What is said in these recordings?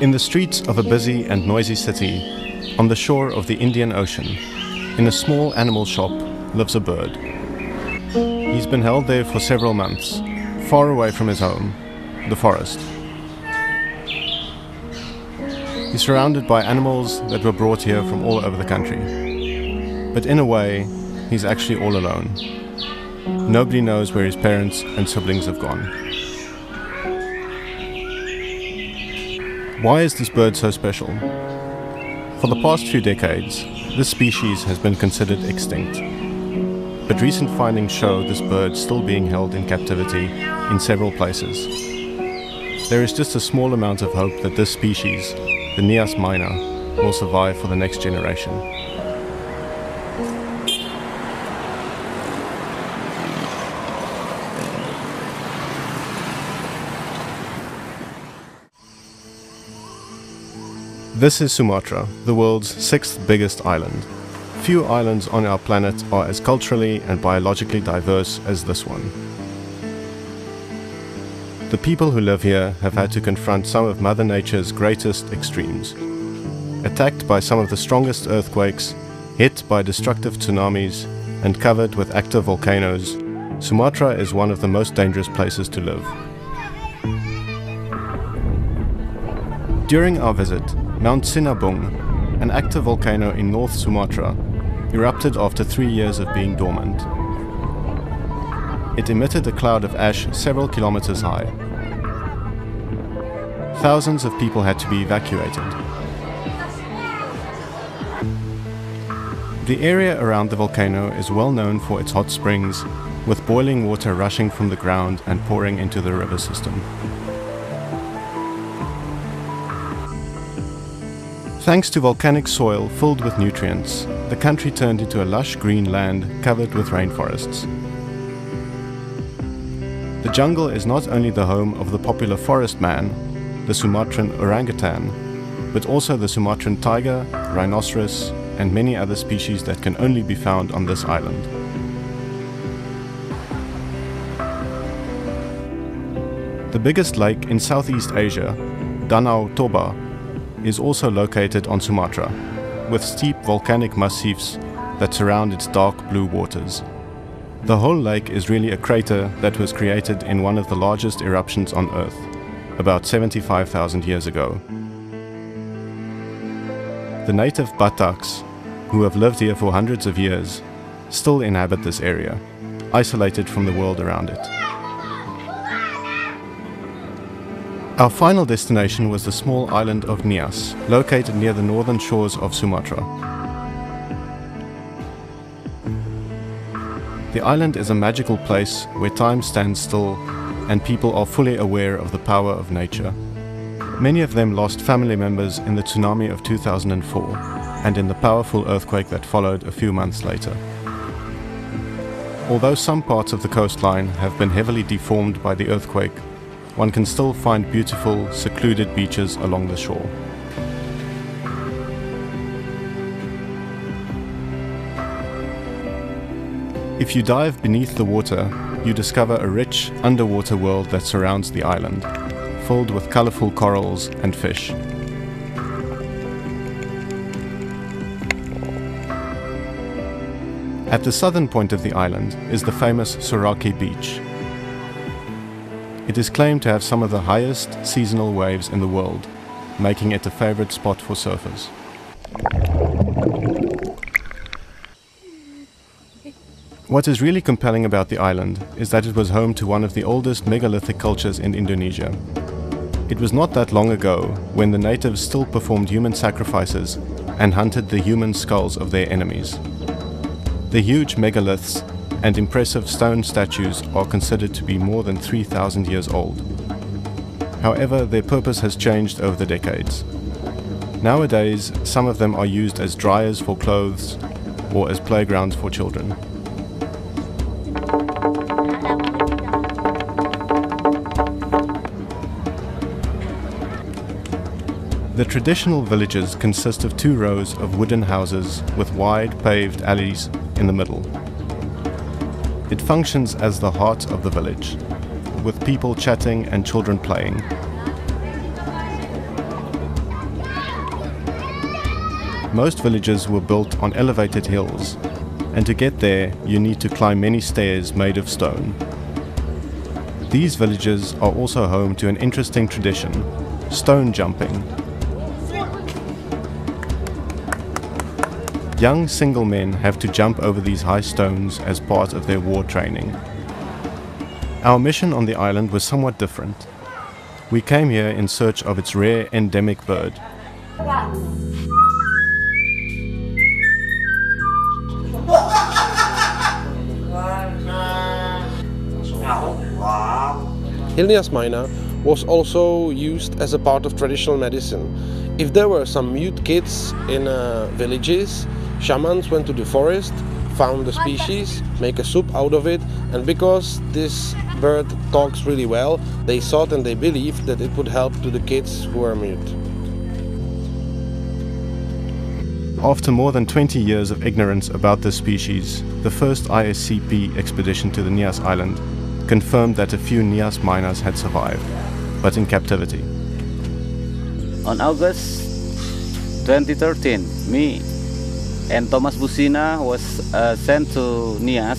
In the streets of a busy and noisy city, on the shore of the Indian Ocean, in a small animal shop, lives a bird. He's been held there for several months, far away from his home, the forest. He's surrounded by animals that were brought here from all over the country. But in a way, he's actually all alone. Nobody knows where his parents and siblings have gone. Why is this bird so special? For the past few decades, this species has been considered extinct. But recent findings show this bird still being held in captivity in several places. There is just a small amount of hope that this species, the Nias myna, will survive for the next generation. This is Sumatra, the world's sixth biggest island. Few islands on our planet are as culturally and biologically diverse as this one. The people who live here have had to confront some of Mother Nature's greatest extremes. Attacked by some of the strongest earthquakes, hit by destructive tsunamis, and covered with active volcanoes, Sumatra is one of the most dangerous places to live. During our visit, Mount Sinabung, an active volcano in North Sumatra, erupted after three years of being dormant. It emitted a cloud of ash several kilometers high. Thousands of people had to be evacuated. The area around the volcano is well known for its hot springs, with boiling water rushing from the ground and pouring into the river system. Thanks to volcanic soil filled with nutrients, the country turned into a lush green land covered with rainforests. The jungle is not only the home of the popular forest man, the Sumatran orangutan, but also the Sumatran tiger, rhinoceros, and many other species that can only be found on this island. The biggest lake in Southeast Asia, Danau Toba, is also located on Sumatra, with steep volcanic massifs that surround its dark blue waters. The whole lake is really a crater that was created in one of the largest eruptions on Earth, about 75,000 years ago. The native Bataks, who have lived here for hundreds of years, still inhabit this area, isolated from the world around it. Our final destination was the small island of Nias, located near the northern shores of Sumatra. The island is a magical place where time stands still and people are fully aware of the power of nature. Many of them lost family members in the tsunami of 2004 and in the powerful earthquake that followed a few months later. Although some parts of the coastline have been heavily deformed by the earthquake, one can still find beautiful, secluded beaches along the shore. If you dive beneath the water, you discover a rich underwater world that surrounds the island, filled with colorful corals and fish. At the southern point of the island is the famous Sorake Beach, it is claimed to have some of the highest seasonal waves in the world, making it a favorite spot for surfers. What is really compelling about the island is that it was home to one of the oldest megalithic cultures in Indonesia. It was not that long ago when the natives still performed human sacrifices and hunted the human skulls of their enemies. The huge megaliths and impressive stone statues are considered to be more than 3,000 years old. However, their purpose has changed over the decades. Nowadays, some of them are used as dryers for clothes or as playgrounds for children. The traditional villages consist of two rows of wooden houses with wide paved alleys in the middle. It functions as the heart of the village, with people chatting and children playing. Most villages were built on elevated hills, and to get there, you need to climb many stairs made of stone. These villages are also home to an interesting tradition stone jumping. Young single men have to jump over these high stones as part of their war training. Our mission on the island was somewhat different. We came here in search of its rare endemic bird. Hill Nias myna was also used as a part of traditional medicine. If there were some mute kids in uh, villages, shamans went to the forest, found the species, make a soup out of it, and because this bird talks really well, they thought and they believed that it would help to the kids who are mute. After more than 20 years of ignorance about this species, the first ISCP expedition to the Nias island confirmed that a few Nias mynas had survived, but in captivity. On August 2013, me and Thomas Busina was uh, sent to Nias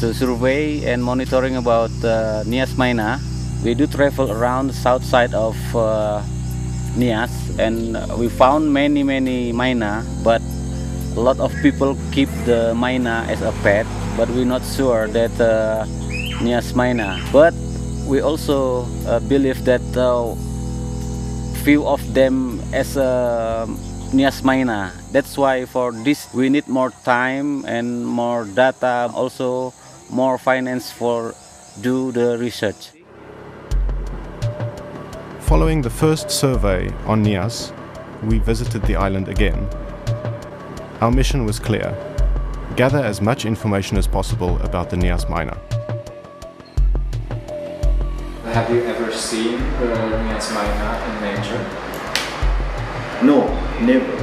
to survey and monitoring about uh, Nias myna. We do travel around the south side of uh, Nias and we found many many myna but a lot of people keep the myna as a pet but we're not sure that uh, Nias myna but we also uh, believe that uh, few of them as a Nias myna that's why for this we need more time and more data also more finance for do the research Following the first survey on Nias, we visited the island again. Our mission was clear gather as much information as possible about the Nias myna. Have you ever seen the Nias myna in nature? No, never.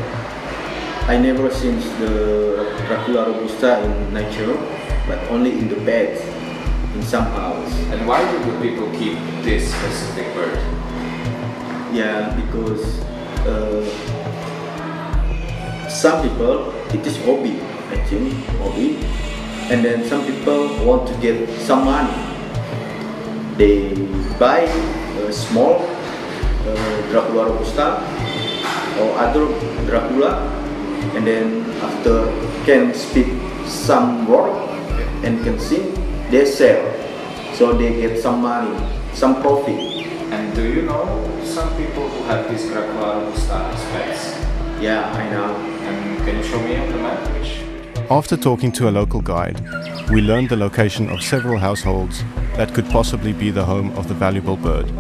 I never seen the Gracula robusta in nature, but only in the beds, in some house. And why do the people keep this specific bird? Yeah, because uh, some people it is hobby, I think hobby, and then some people want to get some money. They buy a small uh, Gracula robusta Oh, or other Gracula, and then after can speak some word and can sing, they sell, so they get some money, some profit. And do you know some people who have this Gracula robusta as pets? Yeah, I know. And can you show me on the map which? After talking to a local guide, we learned the location of several households that could possibly be the home of the valuable bird.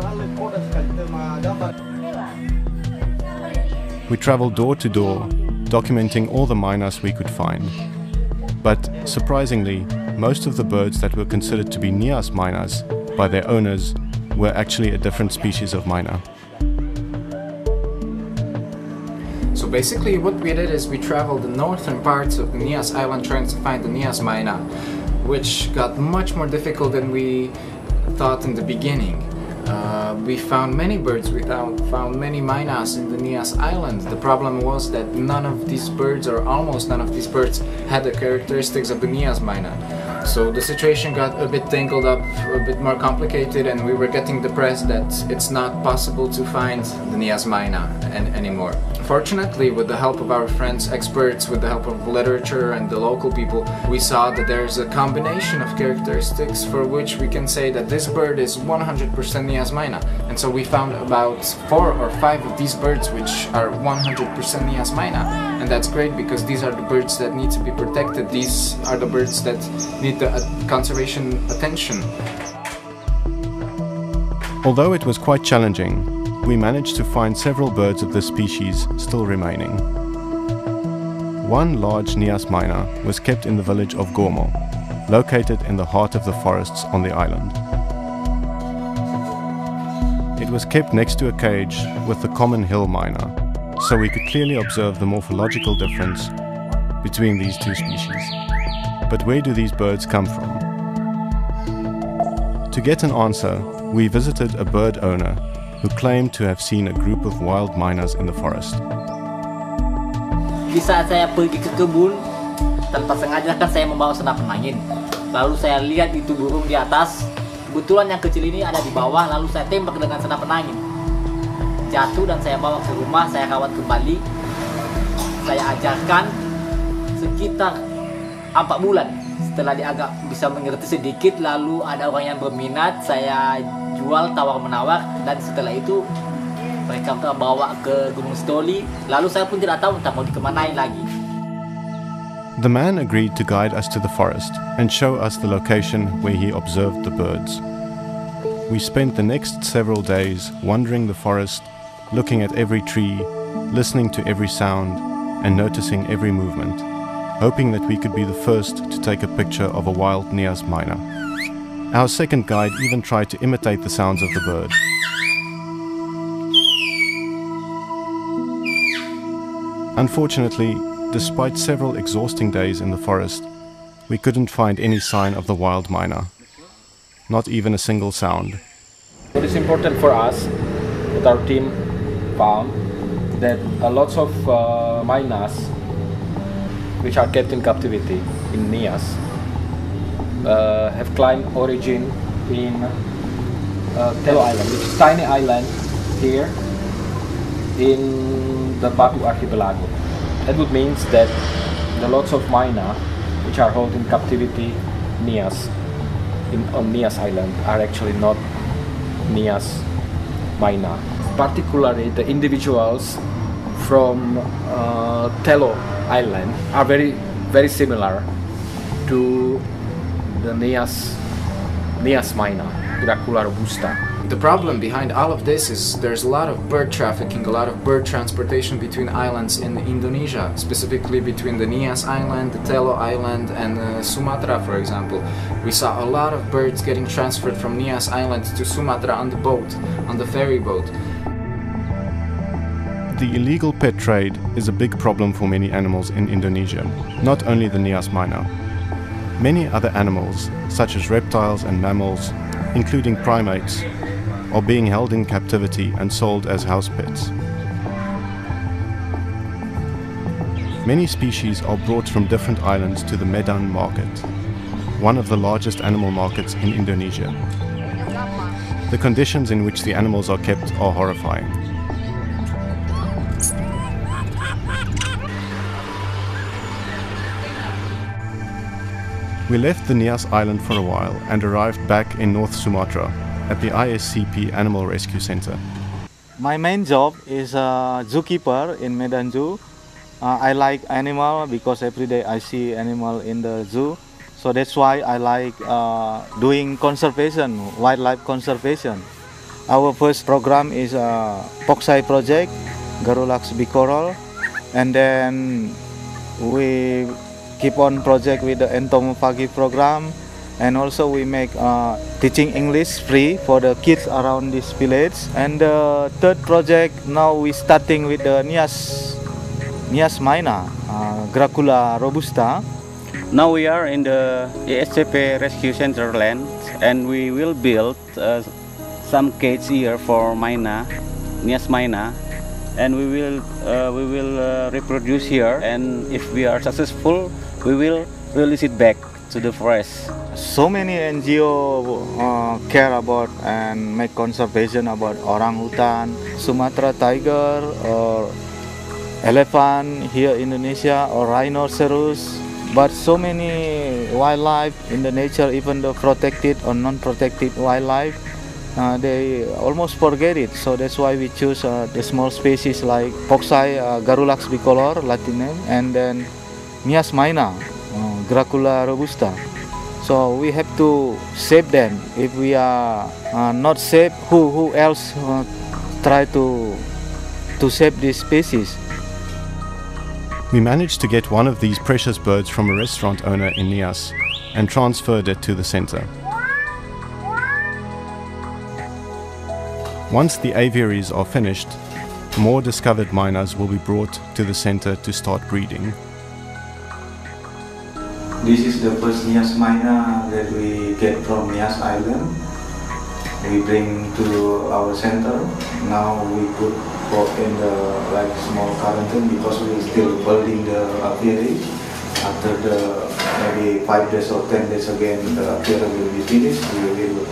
We traveled door to door, documenting all the mynas we could find. But surprisingly, most of the birds that were considered to be Nias mynas by their owners were actually a different species of myna. So basically what we did is we traveled the northern parts of Nias island trying to find the Nias myna, which got much more difficult than we thought in the beginning. Uh, we found many birds, we found, found many mynas in the Nias Islands. The problem was that none of these birds, or almost none of these birds, had the characteristics of the Nias myna. So the situation got a bit tangled up, a bit more complicated, and we were getting depressed that it's not possible to find the Nias myna an anymore. Fortunately, with the help of our friends, experts, with the help of literature and the local people, we saw that there's a combination of characteristics for which we can say that this bird is 100% Nias myna. And so we found about four or five of these birds which are 100% Nias myna. And that's great because these are the birds that need to be protected. These are the birds that need the uh, conservation attention. Although it was quite challenging, we managed to find several birds of this species still remaining. One large Nias myna was kept in the village of Gormo, located in the heart of the forests on the island. It was kept next to a cage with the common hill myna, so we could clearly observe the morphological difference between these two species. But where do these birds come from? To get an answer, we visited a bird owner who claimed to have seen a group of wild mynas in the forest. Di saat saya pergi ke kebun, tanpa sengaja kan saya membawa senapan angin. Lalu saya lihat itu burung di atas. Kebetulan yang kecil ini ada di bawah, lalu saya tembak dengan senapan angin. Jatuh dan saya bawa ke rumah, saya rawat kembali. Saya ajarkan sekitar 4 bulan. Setelah dia agak bisa mengerti sedikit, lalu ada orang yang berminat, saya jual tawar-menawar dan setelah itu mereka bawa ke Gunung Stoli. Lalu saya pun tidak tahu entah mau dikemanain lagi. The man agreed to guide us to the forest and show us the location where he observed the birds. We spent the next several days wandering the forest, looking at every tree, listening to every sound, and noticing every movement, hoping that we could be the first to take a picture of a wild Nias myna. Our second guide even tried to imitate the sounds of the bird. Unfortunately, despite several exhausting days in the forest, we couldn't find any sign of the wild myna. Not even a single sound. It is important for us that our team found that a lot of uh, mynas which are kept in captivity in Nias uh, have climbed origin in uh, Telo Island, which is tiny island here in the Batu Archipelago. That would mean that the lots of myna which are held in captivity Nias in, on Nias Island are actually not Nias myna. Particularly the individuals from uh, Telo Island are very very similar to the Nias Nias myna, Gracula robusta. The problem behind all of this is there's a lot of bird trafficking, a lot of bird transportation between islands in Indonesia, specifically between the Nias Island, the Telo Island, and uh, Sumatra, for example. We saw a lot of birds getting transferred from Nias Island to Sumatra on the boat, on the ferry boat. The illegal pet trade is a big problem for many animals in Indonesia, not only the Nias myna. Many other animals, such as reptiles and mammals, including primates, are being held in captivity and sold as house pets. Many species are brought from different islands to the Medan market, one of the largest animal markets in Indonesia. The conditions in which the animals are kept are horrifying. We left the Nias island for a while and arrived back in North Sumatra at the ISCP Animal Rescue Center. My main job is a zookeeper in Medan Zoo. Uh, I like animal because every day I see animal in the zoo. So that's why I like uh, doing conservation, wildlife conservation. Our first program is a Poksai project, Garrulax bicolor, and then we keep on project with the entomophagy program, and also we make uh, teaching English free for the kids around this village. And the third project now we starting with the Nias Nias Myna, uh, Gracula robusta. Now we are in the ISCP Rescue Center land and we will build uh, some cage here for Myna, Nias Myna and we will uh, we will uh, reproduce here and if we are successful we will release it back to the forest. So many NGO uh, care about and make conservation about orangutan, Sumatra tiger, or elephant here in Indonesia, or rhinoceros. But so many wildlife in the nature, even the protected or non-protected wildlife, uh, they almost forget it. So that's why we choose uh, the small species like Poksai uh, Garrulax bicolor, Latin name, and then Nias Myna, uh, Gracula robusta. So we have to save them. If we are uh, not safe, who who else uh, try to to save this species? We managed to get one of these precious birds from a restaurant owner in Nias and transferred it to the center. Once the aviaries are finished, more discovered mynas will be brought to the center to start breeding. This is the first Nias Myna that we get from Nias Island. We bring to our center. Now we put in the like small quarantine because we still building the aviary. After the maybe five days or ten days again, the aviary will be finished. We will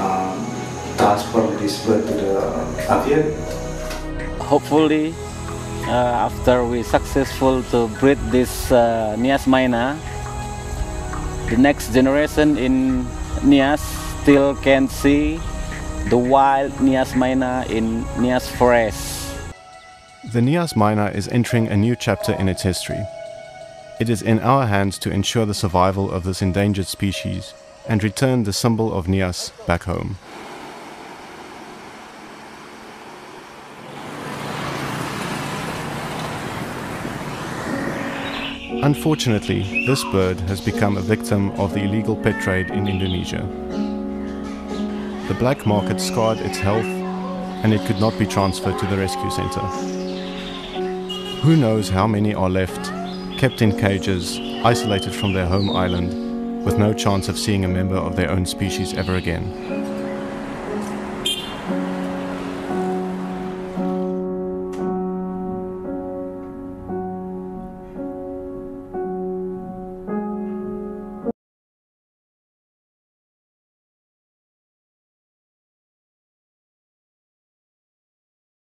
um, transfer this bird to the aviary. Hopefully, uh, after we successful to breed this uh, Nias Myna, the next generation in Nias still can see the wild Nias Myna in Nias Forest. The Nias Myna is entering a new chapter in its history. It is in our hands to ensure the survival of this endangered species and return the symbol of Nias back home. Unfortunately, this bird has become a victim of the illegal pet trade in Indonesia. The black market scarred its health and it could not be transferred to the rescue center. Who knows how many are left, kept in cages, isolated from their home island, with no chance of seeing a member of their own species ever again.